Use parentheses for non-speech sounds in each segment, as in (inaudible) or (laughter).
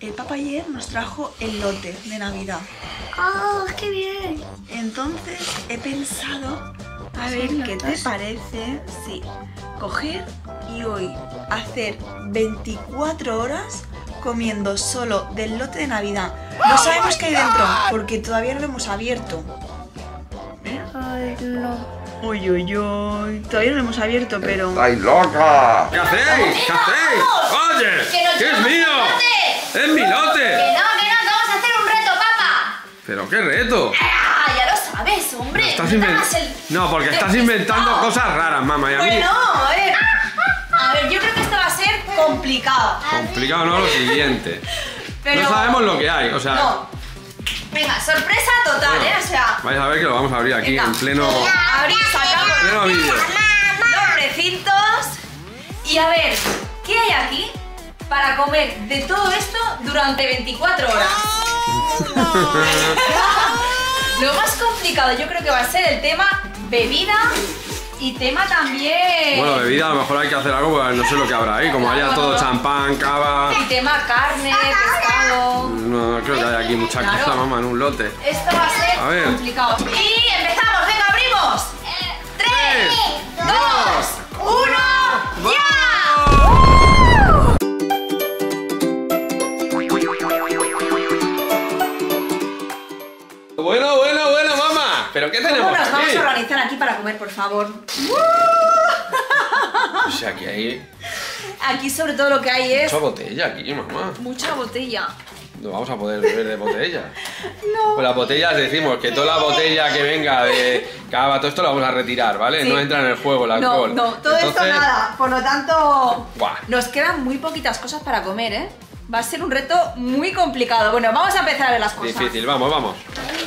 El papá ayer nos trajo el lote de Navidad. ¡Oh, qué bien! Entonces he pensado, a ver qué te parece, sí, coger y hoy hacer 24 horas comiendo solo del lote de Navidad. No sabemos qué hay dentro porque todavía no lo hemos abierto. Ay, no. Uy, uy, uy, todavía no lo hemos abierto, pero... ¡Estáis loca! ¿Qué hacéis? ¿Qué hacéis? ¡Oye! ¡Que nos ¡Que es mío! ¡Es mi ¡Que lote! no, que no! ¡Que vamos a hacer un reto, papá! ¿Pero qué reto? ¡Ah, ya lo sabes, hombre! Estás no, el No, porque estás inventando cosas raras, mamá, y a mí... Bueno, a ver. A ver, yo creo que esto va a ser complicado. Complicado no lo siguiente. Pero... No sabemos lo que hay, o sea... No. Venga, sorpresa total, Bueno, ¿eh? O sea, Vais a ver que lo vamos a abrir aquí Venga. en pleno... abrir, sacamos pleno vídeo. los recintos y a ver, ¿qué hay aquí para comer de todo esto durante 24 horas. ¡Ah! Lo más complicado yo creo que va a ser el tema bebida y tema también. Bueno, bebida a lo mejor hay que hacer algo, pues, no sé lo que habrá ahí, como haya todo champán, cava. Y tema carne, ah, pescado. No, no creo que haya aquí mucha cosa, mamá, en un lote. Esto va a ser ver. complicado. Y empezamos, venga, abrimos. 3, 2, 1. Bueno, bueno, bueno, mamá. ¿Pero qué ¿Cómo tenemos nos vamos aquí? a organizar aquí para comer, por favor? (laughs) O sea, que hay Aquí sobre todo lo que hay es mucha botella aquí, mamá. mucha botella. No vamos a poder beber de botella. (laughs) No. Pues las botellas decimos que toda la botella que venga de cava, todo esto lo vamos a retirar, ¿vale? Sí. No entra en el juego el No, alcohol. no, todo esto nada. Por lo tanto, Buah. nos quedan muy poquitas cosas para comer, ¿eh? Va a ser un reto muy complicado. Bueno, vamos a empezar a ver las cosas. Difícil, vamos, vamos.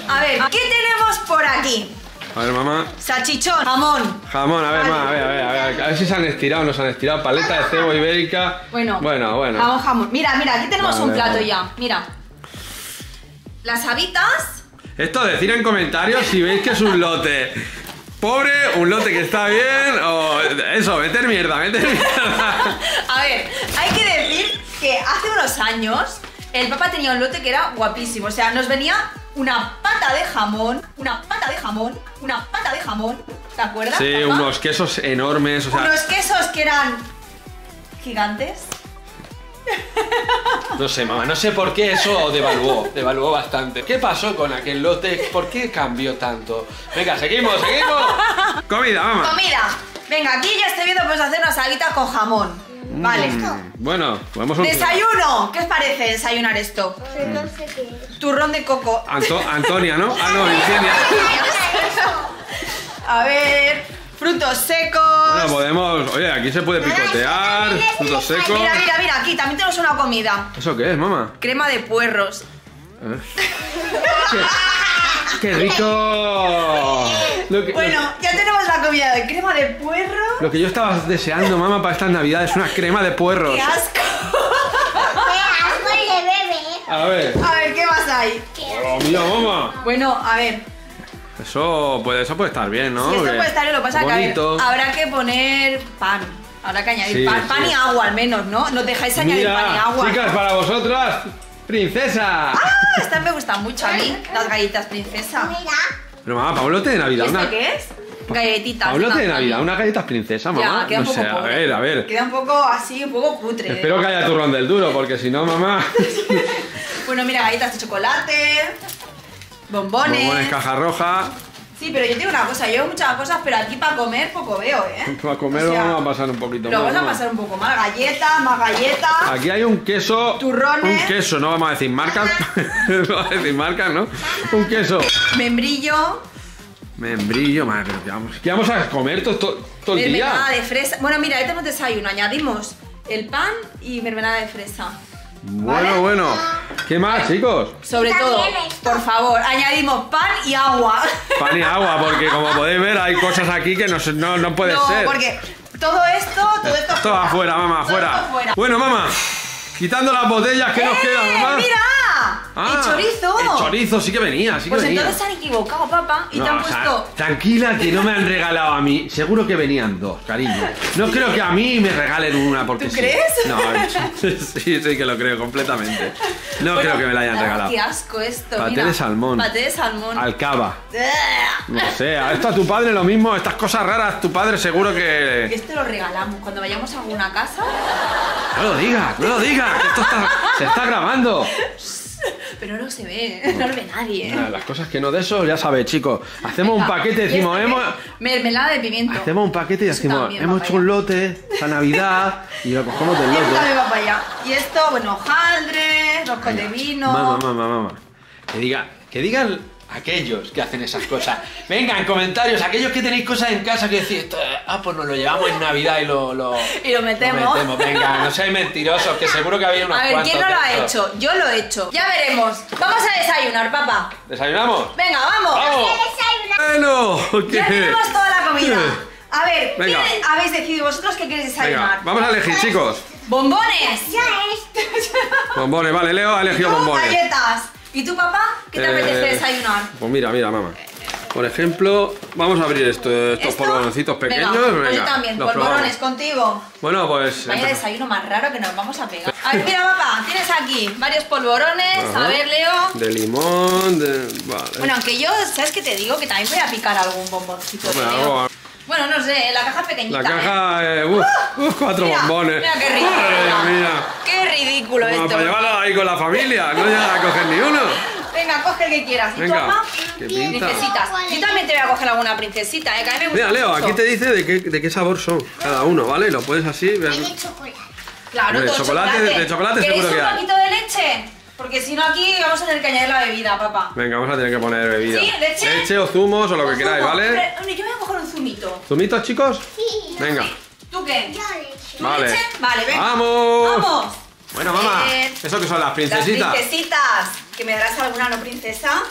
A ver, ¿qué tenemos por aquí? A ver, mamá. Salchichón, jamón, Jamón, a ver, mamá, a ver, a ver, a ver, a ver si se han estirado o no se han estirado. Paleta de cebo ibérica. Bueno, Bueno, bueno. Jamón, jamón. Mira, mira, aquí tenemos Vale, un plato vale. ya. Mira. Las habitas. Esto decir en comentarios si veis que es un lote pobre, un lote que está bien o eso, meter mierda, meter mierda. (laughs) A ver, unos años el papá tenía un lote que era guapísimo. O sea, nos venía una pata de jamón, una pata de jamón, una pata de jamón. ¿Te acuerdas? Sí, papá? unos quesos enormes, o sea, Unos quesos que eran gigantes. no sé, mamá, no sé por qué eso devaluó, devaluó bastante. ¿Qué pasó con aquel lote? ¿Por qué cambió tanto? Venga, seguimos, seguimos. Comida, mamá. Comida. Venga, aquí ya estoy viendo pues hacer unas alitas con jamón. Vale. Mm, bueno, podemos un... Desayuno. ¿Qué os parece desayunar esto? No sé qué es. Turrón de coco. Anto- Antonia, ¿no? Ah, no, Virginia. A ver, frutos secos. Bueno, podemos... Oye, aquí se puede picotear, frutos secos. Mira, mira, mira, aquí también tenemos una comida. ¿Eso qué es, mamá? Crema de puerros. ¿Eh? (laughs) ¡Qué, qué rico! Lo que, Bueno, ya tenemos la comida de crema de puerro. lo que yo estaba deseando, mamá, para estas navidades es una crema de puerros. ¡Qué asco! ¡Qué asco bebé! A ver. A ver, ¿qué más hay? Oh, mira, mamá. Bueno, a ver. Eso puede, eso puede estar bien, ¿no? Porque puede estar bien, lo pasa que a ver, bonito. habrá que poner pan. Habrá que añadir Sí, pan. sí. Pan y agua al menos, ¿no? Nos dejáis añadir pan y agua. chicas, para vosotras, princesa. Ah, estas me gustan mucho a mí, las galletas princesa. Mira. Pero mamá, Pablote de ¿Y Navidad, esto una... qué es? Galletitas. Pablote de Navidad, unas galletas princesa, mamá. Ya, queda no un poco sé, a ver, a ver. Queda un poco así, un poco cutre. Espero que haya turrón del duro, porque si no, mamá. (laughs) Bueno, mira, galletas de chocolate, bombones. Bombones caja roja. Sí, pero yo te digo una cosa, yo veo muchas cosas, pero aquí para comer poco veo, ¿eh? (laughs) Para comer O sea, lo vamos a pasar un poquito Lo más. vamos a pasar un poco más. Galletas, más galletas. Aquí hay un queso. Turrones. Un queso, no vamos a decir marcas. (laughs) no vamos a decir marcas, ¿no? Un queso. Membrillo, Membrillo, madre, pero ¿qué vamos, qué vamos a comer todo, todo, todo el mermelada día? de fresa. Bueno, mira, ahí tenemos desayuno. Añadimos el pan y mermelada de fresa. Bueno, ¿vale? bueno. ¿Qué más, chicos? Sobre todo, por favor, añadimos pan y agua. (laughs) Pan y agua, porque como podéis ver, hay cosas aquí que no, se- no, no puede no, ser. porque todo esto, todo esto Todo afuera, mamá, afuera. Bueno, mamá, quitando las botellas que nos ¡Eh, quedan, mamá. ¡Mira! Ah, chorizo! El chorizo sí que venía, sí que Pues venía. entonces se han equivocado, papá, y te No, han o sea, puesto... tranquila que no me han regalado a mí. Seguro que venían dos, cariño. No creo que a mí me regalen una porque ¿Tú sí. crees? No, (laughs) (laughs) sí, sí que lo creo completamente. No Bueno, creo que me la hayan regalado. Qué asco esto, Paté mira. de salmón. Paté de salmón. Alcaba. (laughs) No sé, a esto a tu padre lo mismo, estas cosas raras, tu padre seguro Que que... este lo regalamos cuando vayamos a alguna casa. No lo digas, no lo digas, esto está- se está grabando. (laughs) Pero no se ve, no lo ve nadie. Nada, Las cosas que no de eso, ya sabes, chicos. Hacemos un (laughs) paquete, decimos, hemos... Mermelada de pimiento. Hacemos un paquete y Eso decimos, hemos hecho un lote para Navidad y lo cogemos del (laughs) lote. Y esto, bueno, hojaldre, roscos de vino. Mamá, mamá, mamá. Que diga, que digan aquellos que hacen esas cosas. Venga, en comentarios, aquellos que tenéis cosas en casa que decís, "Esto, eh, ah, pues nos lo llevamos en Navidad y lo, lo, Y lo metemos. Venga, no seáis mentirosos, que seguro que había unos A ver, ¿quién no lo ha hecho? Yo lo he hecho. Ya veremos. Vamos a desayunar, papá. ¿Desayunamos? Venga, vamos. ¡Vamos! Bueno, ¿qué? Ya tenemos toda la comida. A ver, Venga. ¿qué habéis decidido vosotros que queréis Venga, desayunar? vamos a elegir, chicos. ¡Bombones! Ya es. Bombones, vale, Leo ha ¿Y elegido bombones. galletas? ¿Y tú, papá? ¿Qué te Eh, apetece desayunar? Pues mira, mira, mamá. Por ejemplo, vamos a abrir esto, estos ¿Esto? polvoroncitos pequeños. Venga, Venga, pues yo también, polvorones contigo. Bueno, pues. Vaya desayuno más raro que nos vamos a pegar. A ver, mira, papá, tienes aquí varios polvorones. Ajá. A ver, Leo. De limón, de. Vale. Bueno, aunque yo, ¿sabes qué te digo? Que también voy a picar algún bomboncito algo- Bueno, no sé, la caja pequeñita. La ¿eh? caja, eh, uf, uf, cuatro Mira, bombones. Mira qué ridículo. Madre mía. Qué ridículo Como esto. para llevarlo ahí con la familia, no llega a coger ni uno. Venga, coge el que quieras. ¿Y Venga, tú, papá? qué pinta. Princesitas. Yo también te voy a coger alguna princesita, ¿eh? Que a mí me gusta Mira, Leo, mucho. aquí te dice de qué, de qué sabor son cada uno, ¿vale? Lo puedes así ver. Hay de chocolate. Claro, De todo chocolate, de chocolate ¿Queréis seguro que un hay. poquito de leche? Porque si no aquí vamos a tener que añadir la bebida, papá. Venga, vamos a tener que poner bebida. ¿Sí? ¿Leche? o zumos o lo que Un queráis, zumo. ¿vale? Pero, Yo voy a coger un zumito. ¿Zumitos, chicos? Sí. Venga. ¿Tú qué? Yo le echo. ¿Tú Vale. leche? Vale, venga. ¡Vamos! ¡Vamos! Bueno, mamá, Eh, ¿eso que son las princesitas? Las princesitas. ¿Que me darás alguna, no princesa?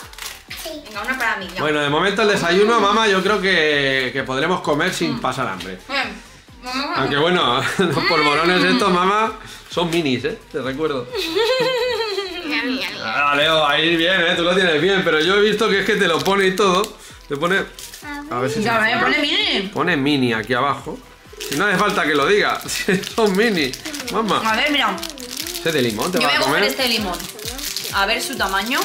Sí. Venga, una para mí. ya. Bueno, de momento el desayuno, mamá, yo creo que, que podremos comer Mm. sin pasar hambre. Bien. Aunque bueno, (laughs) los polvorones estos, mamá, son minis, ¿eh? Te recuerdo. (laughs) Ah, Leo, ahí bien, ¿eh? Tú lo tienes bien, pero yo he visto que es que te lo pone y todo. Te pone... A ver si se me me pone mini. Pone mini aquí abajo. Si no hace falta que lo diga. (laughs) Son mini. Mamá. A ver, mira. ¿Ese de limón te Yo va voy a coger comer? este limón. A ver su tamaño.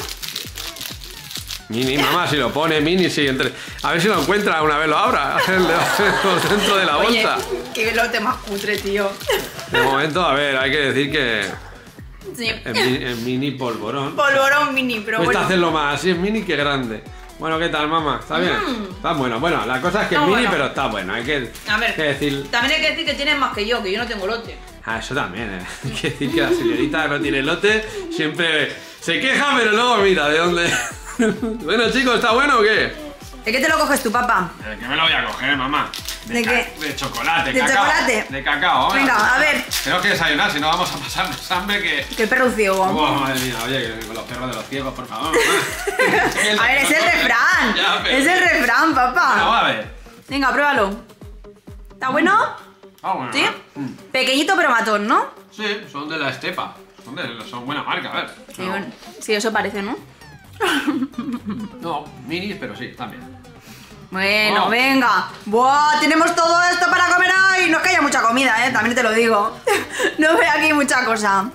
Mini, mamá, si lo pone mini, sí. Entre... A ver si lo encuentra una vez lo abra. (laughs) Por dentro de la Oye, bolsa. qué lote más cutre, tío. De momento, a ver, hay que decir que Sí. mini polvorón. Polvorón mini, pero Cuesta bueno. hacerlo más así es mini que grande. Bueno, ¿qué tal, mamá? ¿Está bien? Está bueno. Bueno, la cosa es que Mm. Está es mini, bueno. pero está bueno. Hay que, A ver. que decir... También hay que decir que tienes más que yo, que yo no tengo lote. Ah, eso también, ¿eh? (laughs) Hay que decir que la señorita no tiene lote siempre se queja, pero luego mira de dónde... (laughs) bueno, chicos, ¿está bueno o qué? ¿De qué te lo coges tu papá? ¿De qué me lo voy a coger, mamá? ¿De qué? De chocolate, ¿De cacao. chocolate? De cacao, vamos. Venga, a ver. Tenemos que desayunar, si no vamos a pasarnos hambre que... Que el perro ciego. Oh, madre mía, oye, que con los perros de los ciegos, por favor. (laughs) A ver, es el refrán. Ya, pero- Es el refrán, papá. a ver. Venga, pruébalo. ¿Está bueno? Vamos, ¿Sí? Mm. Pequeñito pero matón, ¿no? Sí, son de la estepa. Son, de, son buena marca, a ver. Sí, bueno. Sí, eso parece, ¿no? (laughs) no, minis, pero sí, también. Bueno, Oh. venga. ¡Buah! Tenemos todo esto para comer hoy. No es que haya mucha comida, ¿eh? También te lo digo. (laughs) no veo aquí mucha cosa.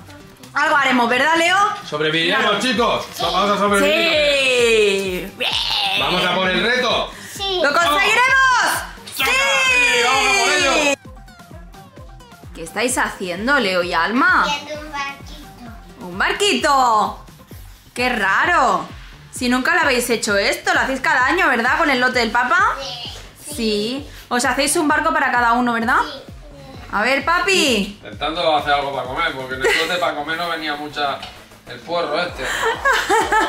Algo haremos, ¿verdad, Leo? Sobreviviremos, chicos. Vamos a sobrevivir. ¡Sí! ¡Bien! Vamos a por el reto. Sí. ¡Lo conseguiremos! ¡Sí! Sí, vamos a por ello. ¿Qué estáis haciendo, Leo y Alma? Viendo un barquito. ¡Un barquito! ¡Qué raro! Si nunca lo habéis hecho esto, lo hacéis cada año, ¿verdad? Con el lote del Papa. Sí. Sí. Os hacéis un barco para cada uno, ¿verdad? Sí. A ver, papi. Intentando hacer algo para comer, porque en el lote para comer no venía mucha. El puerro este.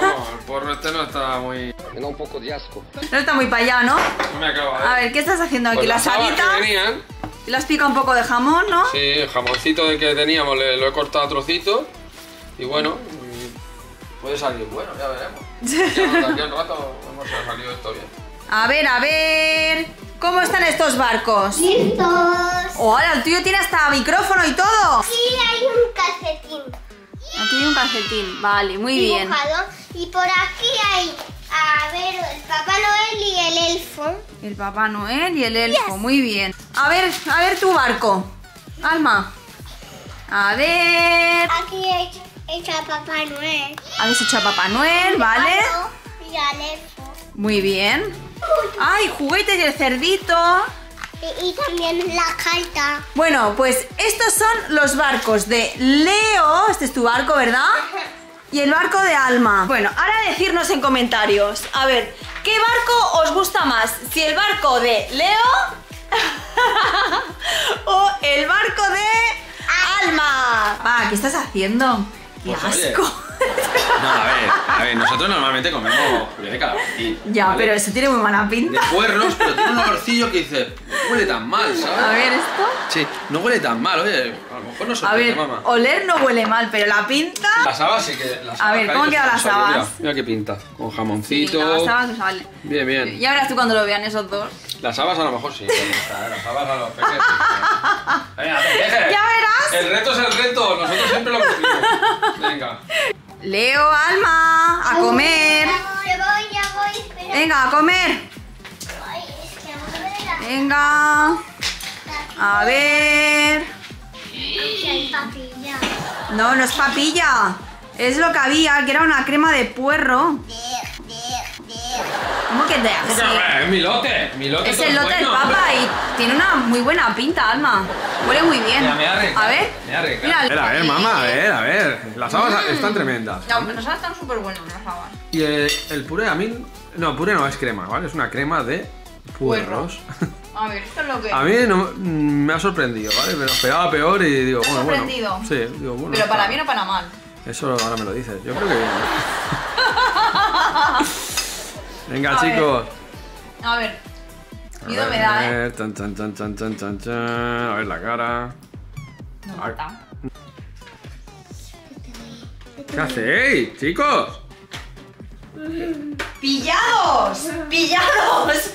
No, el puerro este no está muy. Me da un poco de asco. No está muy para allá, ¿no? No me acaba de. A ver, ¿qué estás haciendo aquí? Pues Las alitas. venían. Le has picado un poco de jamón, ¿no? Sí, el jamoncito de que teníamos le- lo he cortado a trocitos. Y bueno, mm, puede salir bueno, ya veremos. Aquí rato salido esto bien. A ver, a ver. ¿Cómo están estos barcos? ¡Listos! ¡Hola! El tuyo tiene hasta micrófono y todo. Sí, hay un calcetín. Aquí hay un calcetín. Vale, muy bien. Y por aquí hay, a ver, el Papá Noel y el elfo. El Papá Noel y el elfo, muy bien. A ver, a ver tu barco. Alma. A ver. Aquí he hecho, he hecho a Papá Noel. Habéis hecho a Papá Noel, ¿vale? Y. Muy bien. ¡Ay, juguetes y el cerdito! Y, y también la carta. Bueno, pues estos son los barcos de Leo. Este es tu barco, ¿verdad? Y el barco de Alma. Bueno, ahora decirnos en comentarios. A ver, ¿qué barco os gusta más? Si el barco de Leo (laughs) o el barco de Alma. Va, ¿qué estás haciendo? ¡Qué Pues, oye. asco! No, a ver, a ver, nosotros normalmente comemos puré de calabacín. Ya, ¿vale? pero eso tiene muy mala De pinta. puerros, pero tiene un olorcillo que dice, no huele tan mal, ¿sabes? A ver, esto. Sí, no huele tan mal, oye, a lo mejor nos A sorprende, ver, mamá. oler no huele mal, pero la pinta. Las habas sí que... Las A ver, ¿cómo quedan las habas? Mira, mira qué pinta, con Sí, jamoncito... las habas no sale. Bien, bien. Ya verás tú cuando lo vean esos dos. Las habas a lo mejor sí. ¿eh? Las habas a los peques. Venga, (laughs) peques. Ya verás. El reto es el reto, nosotros siempre lo cumplimos. Venga. Leo, Alma, a comer. Ya voy, ya voy, espera. Venga, a comer. Ay, es que no me da. Venga. A ver. Aquí hay papilla. No, no es papilla. Es lo que había, que era una crema de puerro. ¿Cómo que de así? Es mi lote, mi lote. Es el lote del papa y tiene una muy buena pinta, Alma. Huele muy bien. Mira, me voy a ver. me. Mira, A ver, a ver, mamá, a ver, a ver. Las habas Mm. están tremendas. No, pero están súper buenas las habas. Y el, el puré a mí... No, puré no es crema, ¿vale? Es una crema de puerros. A ver, esto es lo que. (laughs) A mí no, mm, me ha sorprendido, ¿vale? Me lo esperaba peor y digo, ¿Te ha bueno, bueno. sorprendido? Sí, digo, bueno. Pero para bien o para mal. Eso ahora me lo dices. Yo creo que bien. (laughs) Venga, A ver. chicos. A ver. A Miedo me da, ¿eh? ver, tan, tan, tan. A ver la cara. No. ¿Qué hacéis, chicos? ¡Pillados! ¡Pillados!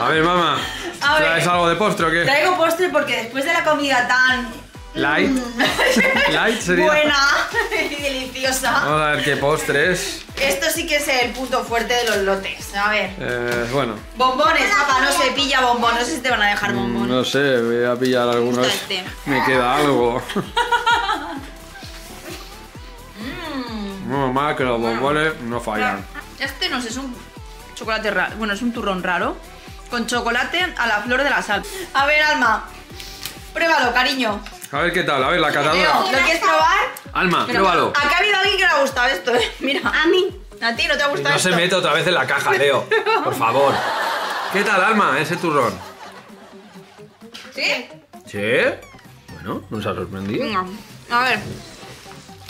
A ver, mamá. Ver. ¿Traes algo de postre o qué? Traigo postre porque después de la comida tan Light. (laughs) Light sería. buena y deliciosa, Vamos a ver qué postre es. esto sí que es el punto fuerte de los lotes. A ver. Eh, bueno, Bombones, papá, no se pilla bombón. No sé si te van a dejar bombón. mm, no sé, voy a pillar algunos. Este. Me queda algo. No, mamá, que los bombones no fallan. Este no sé, es un chocolate raro. Bueno, es un turrón raro. Con chocolate a la flor de la sal. A ver, Alma. Pruébalo, cariño. A ver qué tal, a ver la Leo, catadora. ¿lo quieres probar? Alma, Mira, pruébalo. Acá ha habido alguien que le ha gustado esto, ¿eh? Mira. A mí. A ti no te ha gustado No se mete otra vez en la caja, Leo. Por favor. ¿Qué tal, Alma, ese turrón? ¿Sí? ¿Sí? Bueno, nos ha sorprendido. Venga. A ver.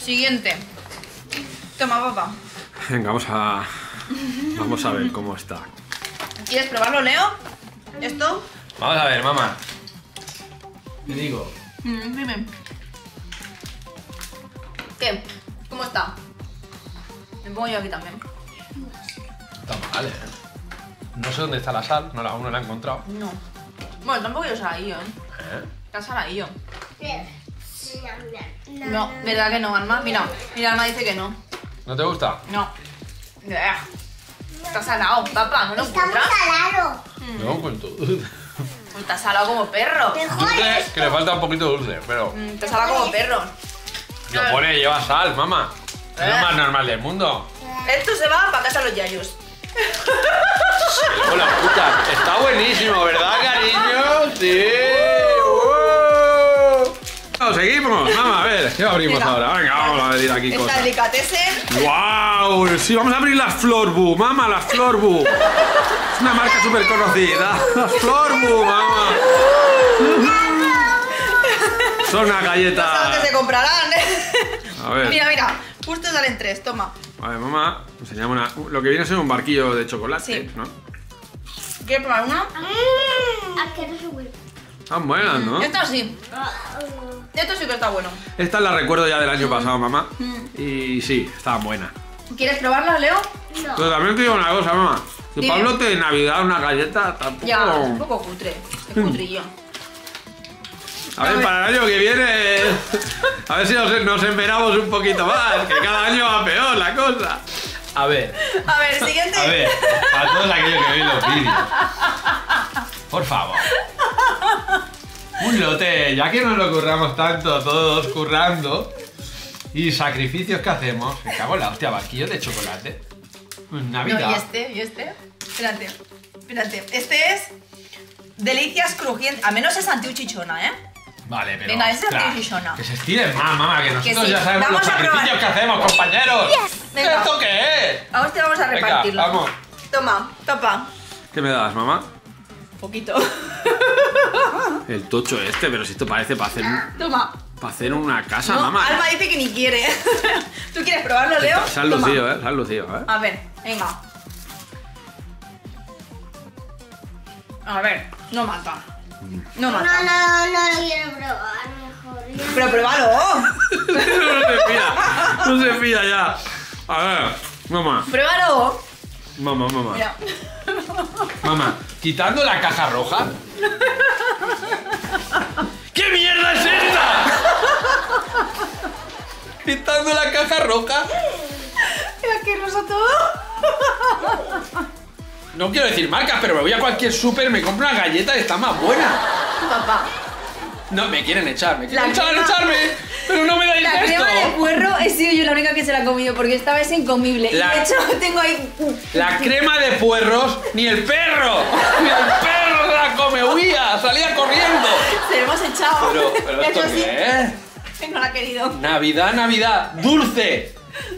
Siguiente. Toma, papá. Venga, vamos a. Vamos a ver cómo está. ¿Quieres probarlo, Leo? ¿Esto? Vamos a ver, mamá. Te digo. Mm, dime. ¿Qué? ¿Cómo está? Me pongo yo aquí también. Está mal, ¿eh? No sé dónde está la sal, no la, aún no la he encontrado. No. Bueno, tampoco yo saladillo, ¿eh? ¿Eh? Está saladillo. No, No, ¿verdad que no, Alma? Mira, mira, Alma dice que no. ¿No te gusta? No. Está salado, papá, ¿no lo Está muy encuentras? salado. No, con todo. (laughs) Pues Está salado como perro. Dulce, que le falta un poquito dulce, pero. Mm, Está salado como perro. Lo pone, lleva sal, mamá. Es lo Eh. más normal del mundo. Esto se va para casa de los yayos. Hola, puta. Está buenísimo, ¿verdad, cariño? Sí. Wow. seguimos. Vamos a ver, ¿qué abrimos Venga. ahora? Venga, vamos a abrir aquí Esta cosas. delicatessen. ¡Wow! Sí, vamos a abrir las Florbu, mamá, las Florbu. (laughs) Es una marca súper conocida. (laughs) Las Florbu, mamá. Son una No galleta. dónde se comprarán. A ver. Mira, mira. Justo salen tres, toma. A ver, mamá, enseñamos una, lo que viene a ser un barquillo de chocolate, Sí. ¿no? ¿Quieres probar una? Están buenas, ¿no? Esta sí. Esto sí que está bueno. Estas las recuerdo ya del año pasado, mamá. Mm. Y sí, estaban buenas. ¿Quieres probarlas, Leo? No. Pero también te digo una cosa, mamá. Si Dime. Pablo te de Navidad una galleta, tampoco... Ya, es un poco cutre. Es cutrillo. A ver, para el año que viene. (laughs) A ver si nos, nos esperamos un poquito más. Que cada año va peor la cosa. A ver, A ver, siguiente. a ver. A todos aquellos que ven los vídeos. Por favor. Un lote, ya que nos lo curramos tanto, todos currando. Y sacrificios que hacemos. Me cago en la hostia, barquillo de chocolate. Navidad. No, y este, y este. Espérate, espérate. Este es delicias crujientes. Al menos es antiuchichona, ¿eh? Vale, pero. Venga, ese es claro, antiuchichona. Que se estiren más, mamá, que nosotros sí. ya sabemos Vamos los a sacrificios que hacemos, compañeros. Venga. ¿Esto qué es? Ahora te vamos a Venga, repartirlo. vamos. Toma, tapa. ¿Qué me das, mamá? Un poquito. El tocho este, pero si esto parece para hacer, Toma. Para hacer una casa, No, mamá. Alma dice que ni quiere. (laughs) ¿Tú quieres probarlo, Leo? Se han lucido, eh, se han lucido, eh. A ver, venga. A ver, no mata. No No, mata. no, no lo quiero probar, mejor. Pero pruébalo. (laughs) no se fía, no se fía ya. A ver, mamá, Pruébalo. mamá, mamá. Mira. Mamá, quitando la caja roja. (laughs) ¿Qué mierda es esta? Quitando la caja roja. Qué rosa todo. No quiero decir marcas, pero me voy a cualquier súper, me compro una galleta y está más buena. Papá. No, me quieren echar, me quieren La echar, crema- echarme. Pero no me dais La esto. crema de puerro he sido yo la única que se la ha comido porque esta vez es incomible. La- Y de hecho (laughs) tengo ahí. La crema de puerros, ni el perro. Ni el perro se la come, huía, salía corriendo. Se lo hemos echado. Pero, pero esto qué es? No la ha querido. Navidad, Navidad, dulce.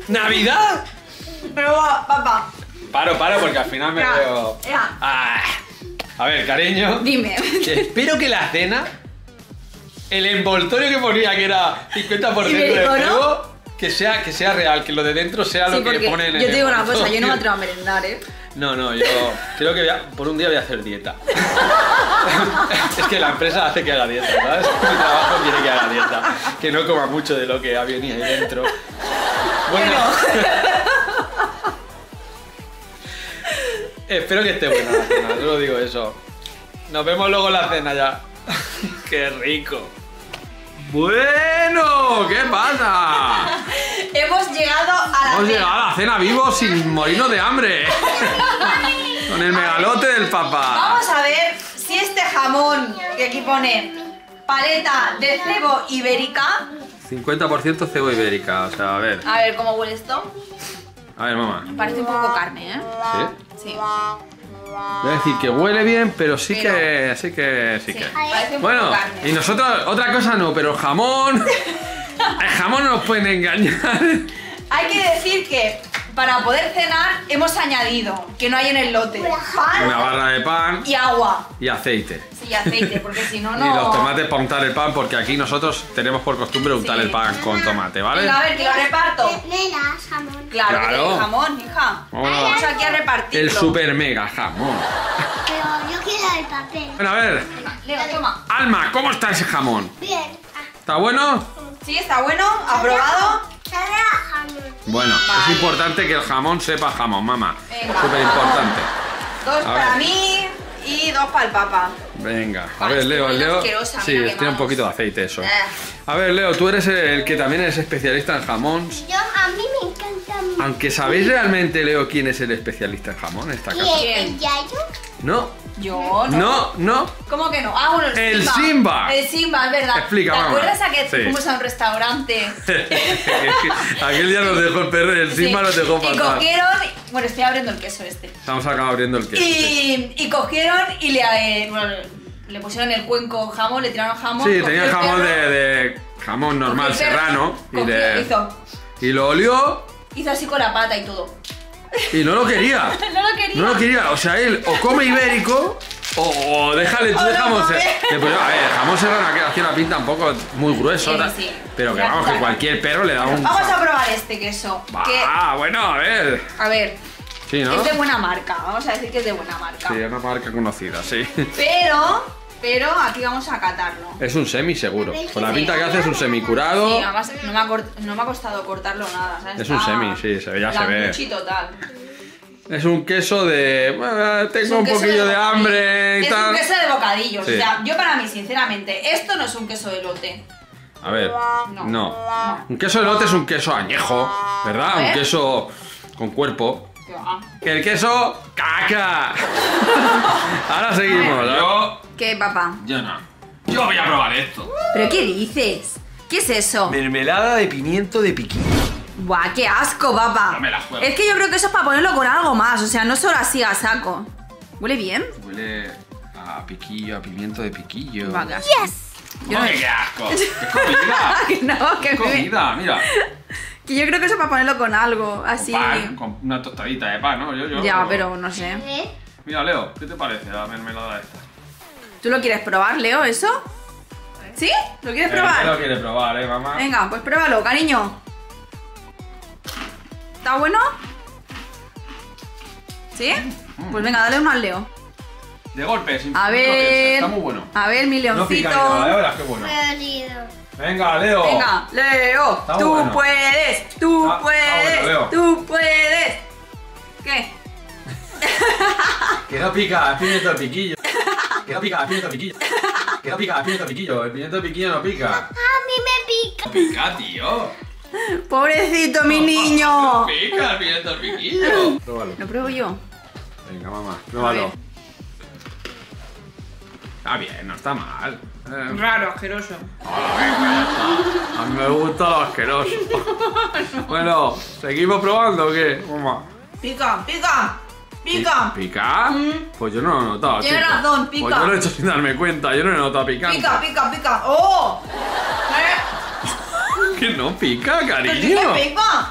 ¿Navidad? Pero va, papá. Paro, paro, porque al final me Ya, veo. ya. Ah. A ver, cariño. Dime. Espero que la cena, el envoltorio que ponía que era 50% de Ibérico, ¿no? que sea, que sea real, que lo de dentro sea Sí, lo que ponen en yo te digo una cosa, yo no me atrevo a merendar, ¿eh? No, no, yo creo que voy a- por un día voy a hacer dieta. (laughs) es que la empresa hace que haga dieta, ¿sabes? Mi trabajo quiere que haga dieta. Que no coma mucho de lo que había ahí dentro. Bueno. (laughs) Espero que esté buena la cena, solo digo eso. Nos vemos luego en la cena ya. (laughs) ¡Qué rico! Bueno, ¿qué pasa? Hemos llegado a la Hemos cena. llegado a la cena vivos sin morirnos de hambre. (laughs) Con el megalote del papá. Vamos a ver si este jamón que aquí pone paleta de cebo ibérica. 50% cebo ibérica, o sea, a ver. A ver cómo huele esto. A ver, mamá. Parece un poco carne, ¿eh? ¿Sí? Sí. Voy a decir que huele bien, pero sí Pero- que. Sí que. Sí sí, que. parece un Bueno, poco carne. y nosotros, otra cosa no, pero jamón. (laughs) El jamón no nos pueden engañar. Hay que decir que para poder cenar hemos añadido, que no hay en el lote, pan Una barra de pan y agua. y aceite. Sí, y aceite, porque si no, (laughs) Y los no... tomates para untar el pan, porque aquí nosotros tenemos por costumbre untar Sí. el pan con tomate, ¿vale? Venga, a ver, que lo reparto. Me, das jamón. Claro, que jamón, hija. Vamos aquí a repartirlo. El super mega jamón. Pero yo quiero el papel. Bueno, a ver. Leo, toma. Alma, ¿cómo está ese jamón? Bien. ¿Está bueno? Sí, está bueno, aprobado. Sabe a jamón. Bueno, Vale. es importante que el jamón sepa jamón, mamá. Venga, Súper importante. Dos A para ver. mí y dos para el papa. Venga, a Vale, ver, Leo, Leo. Sí, tiene un poquito de aceite eso. Eh. A ver, Leo, tú eres el que también eres especialista en jamón. Yo, a mí me encanta. Aunque sabéis realmente, Leo, quién es el especialista en jamón en esta casa. ¿Quién? ¿El Yayo? No, Yo no. no, no. ¿Cómo que no? Ah, bueno, el, El Simba. Simba. El Simba, es verdad. Explica, ¿Te acuerdas a que Sí. fuimos a un restaurante? (laughs) Aquel día nos dejó el perro y el Simba Sí. nos dejó Y pasar. cogieron. Bueno, estoy abriendo el queso este. Estamos acá abriendo el queso. Y, y cogieron y le, eh, bueno, le pusieron el cuenco jamón, le tiraron jamón. Sí, tenía jamón de, de jamón normal cogió serrano y, de, hizo, y lo olió hizo así con la pata y todo. Y no lo quería. (laughs) No lo quería. No lo quería. O sea, él o come ibérico o, o déjale tú O de no jamón. come. se- le ponía- a ver, serrano que hacía la pinta un poco muy grueso. Sí. Pero que vamos, que cualquier perro le da un. Vamos a probar este queso. Que, Ah, bueno, a ver. a ver, Sí, ¿no? es de buena marca. Vamos a decir que es de buena marca. Sí, es una marca conocida, sí. Pero, pero aquí vamos a catarlo. Es un semi seguro. Con la pinta que hace es un semi curado. Sí, además no me, ha cort- no me ha costado cortarlo nada, ¿sabes? Es un semi, sí, se ve- ya se ve. total. Es un queso de... "Ah, Es Tengo un, poquillo de, hambre y Es tal. un queso de bocadillos. Sí. O sea, yo para mí, sinceramente, esto no es un queso de lote. A ver, No. no. Un queso de lote es un queso añejo, ¿verdad? Un queso con cuerpo. Que el queso... ¡Caca! (laughs) Ahora seguimos. Yo... ¿Qué, papá? Yo no. Yo voy a probar esto. ¿Pero qué dices? ¿Qué es eso? Mermelada de pimiento de piquillo. Buah, qué asco, papá. No me la juego. Es que yo creo que eso es para ponerlo con algo más, o sea, no solo así a saco. ¿Huele bien? Huele a piquillo, a pimiento de piquillo. Va, qué asco. Yo ¡Oh, no- qué asco! ¡Es comida! (laughs) que no, que, ¡Es me- comida! Mira. que yo creo que eso es para ponerlo con algo, así. Con pan, con una tostadita de pan, ¿no? Yo, yo, Ya, pero no sé. Mira, Leo, ¿qué te parece la mermelada esta? ¿Tú lo quieres probar, Leo, eso? ¿Sí? ¿Lo quieres Eh, probar? quiere probar, ¿eh, mamá? Venga, pues pruébalo, cariño. ¿Está bueno? ¿Sí? Pues venga, dale uno al Leo. De golpe, sin A ver. Está muy bueno. A ver, mi No leoncito. pica ni nada, ya verás qué bueno. Venga, Leo. Venga, Leo, Está tú bueno. puedes, tú Está- está puedes, bueno, tú puedes. ¿Qué? (laughs) Que no pica, es pimiento de piquillo. Que no pica, pimiento piquillo. Que no pica, pimiento piquillo. El pimiento de piquillo no pica. A mí me pica. No pica, tío. Pobrecito mi No niño. pica el pimiento de piquillo. Pruébalo. Lo pruebo yo. Venga, mamá, pruébalo. Está bien, no está mal. Eh, Raro, asqueroso. hola. A mí me gusta lo asqueroso. (laughs) bueno, ¿seguimos probando o qué? Mamá. Pica, pica, pica. ¿Pica? Pues yo no lo he notado. Tienes chico. razón, pica. Pues yo lo he hecho sin darme cuenta, yo no he notado picante. Pica, pica, pica. ¡Oh! ¿Eh? (laughs) Que no pica, ¿Pero sí cariño. pica?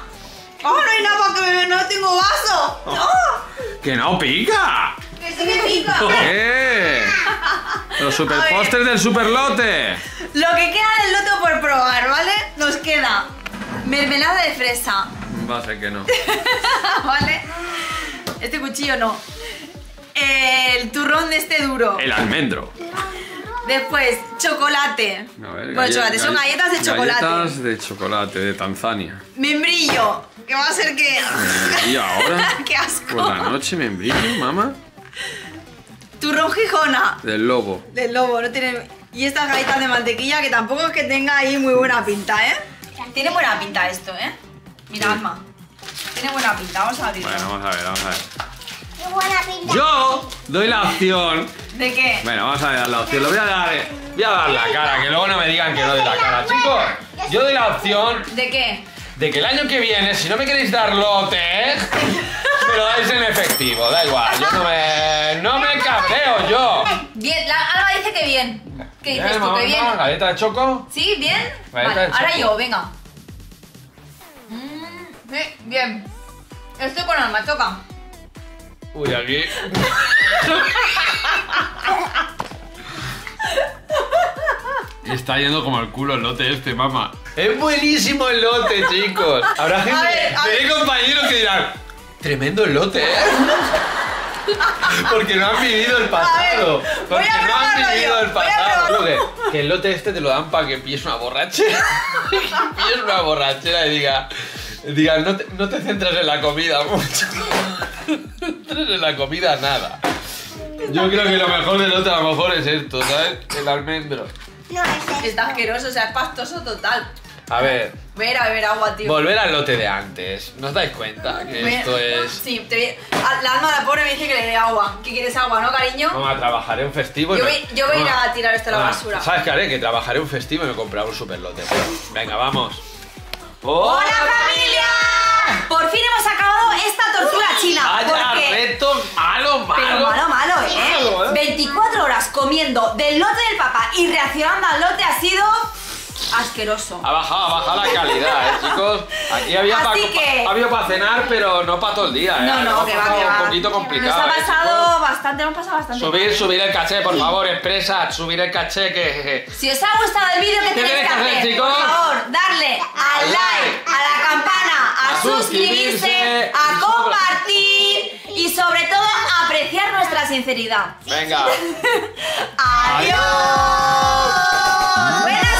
¡Oh, no hay nada para que beber! ¡No tengo vaso! ¡No! Que no pica. ¡Que sí que pica! ¿Qué? Los super A ver. posters del superlote. Lo que queda del lote por probar, ¿vale? Nos queda mermelada de fresa, Va a ser que no. (laughs) ¿vale? Este cuchillo no. El turrón de este duro. El almendro. Después, chocolate. A ver, bueno, chocolate, son galle- galletas de chocolate. Galletas de chocolate de Tanzania. Membrillo, que va a ser que. ¿Y ahora? (laughs) ¡Qué asco! Por la noche membrillo, mamá. Turrón Gijona. Del lobo. Del lobo, no tiene. Y estas galletas de mantequilla que tampoco es que tenga ahí muy buena pinta, ¿eh? Tiene buena pinta esto, ¿eh? Mira, Sí. Alma. Tiene buena pinta, vamos a abrirlo. Bueno, vamos a ver, vamos a ver. Qué buena pinta. Yo doy la opción. ¿De qué? Bueno, vamos a dar la opción. Lo voy a dar. eh, Voy a dar la cara, que luego no me digan que no doy la cara. Chicos, yo doy la opción ¿De qué? de que el año que viene, si no me queréis dar lote, me lo dais en efectivo. Da igual, yo no me. No me cabreo yo. Bien, la Alba dice que bien. ¿Qué dices Bien, tú? mamá, ¿Que bien? Galleta de choco. ¿Sí? ¿Bien? Vale, de ahora choco. yo, venga. Sí, bien. Estoy con Alma, choca. Uy, aquí. Está yendo como el culo el lote este, mamá. Es buenísimo el lote, chicos. Habrá gente, ver, veré compañeros que dirán, tremendo el lote, ¿eh? Porque no han vivido el pasado. Porque no han vivido yo, el pasado. que, que el lote este te lo dan para que pilles una borrachera. (laughs) que pilles una borrachera y diga, diga no, te, no te centres en la comida mucho. (laughs) no te centres en la comida nada. Yo creo que lo mejor del lote a lo mejor es esto, ¿sabes? El almendro. No, es esto. Está asqueroso, o sea, es pastoso total. A ver, Voy a beber agua, tío. volver al lote de antes. ¿Nos dais cuenta que a- esto es... Sí, te a- la alma de la pobre me dice que le dé agua. ¿Qué quieres agua, no, cariño? Vamos a trabajar en festivo. y Yo me- voy- yo voy a ir a Mamá, tirar esto a la mamá, basura. ¿Sabes qué haré? Que trabajaré un festivo y me compraré un superlote. Venga, vamos. ¡Hola, familia! Por fin hemos acabado esta tortura china. ¡Vaya porque... reto malo, malo! Pero malo, malo, ¿eh? Malo, ¿eh? 24 horas comiendo del lote del papá y reaccionando al lote ha sido asqueroso. Ha bajado, ha bajado la calidad, ¿eh, chicos? Aquí había para que- había pa cenar, pero no para todo el día, ¿eh? No, no, que va, que va. un poquito complicado. Nos ha ¿eh, pasado bastante, hemos pasado bastante. Subir, subir el caché, por favor, expresa, subir el caché que... Si os ha gustado el vídeo, ¿qué, tenéis que tenéis que hacer, hacer? chicos? Por favor, darle al like, a la campana, a, A suscribirse, suscribirse, a compartir y sobre todo apreciar nuestra sinceridad. Venga. (laughs) ¡Adiós! ¡Buenas